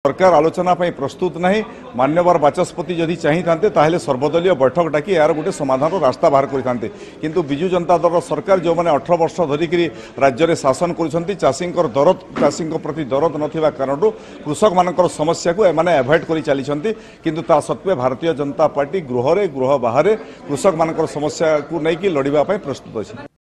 ସରକାର ଆଲୋଚନା ପାଇଁ ପ୍ରସ୍ତୁତ ନାହିଁ ମାନ୍ୟବର ବାଚସ୍ପତି ଯଦି ଚାହିଁଥାନ୍ତେ ତାହେଲେ ସର୍ବଦଳୀୟ ବୈଠକ ଡାକି ଏହାର ଗୋଟେ ସମାଧାନର ରାସ୍ତା ବାହାର କରିଥାନ୍ତେ କିନ୍ତୁ ବିଜୁ ଜନତା ଦଳର ସରକାର ଯେଉଁମାନେ ଅଠର ବର୍ଷ ଧରିକିରି ରାଜ୍ୟରେ ଶାସନ କରୁଛନ୍ତି ଚାଷୀଙ୍କର ଦରଦ ଚାଷୀଙ୍କ ପ୍ରତି ଦରଦ ନଥିବା କାରଣରୁ କୃଷକମାନଙ୍କର ସମସ୍ୟାକୁ ଏମାନେ ଆଭଏଡ୍ କରି ଚାଲିଛନ୍ତି କିନ୍ତୁ ତା ସତ୍ତ୍ୱେ ଭାରତୀୟ ଜନତା ପାର୍ଟି ଗୃହରେ ଗୃହ ବାହାରେ କୃଷକମାନଙ୍କର ସମସ୍ୟାକୁ ନେଇକି ଲଢ଼ିବା ପାଇଁ ପ୍ରସ୍ତୁତ ଅଛି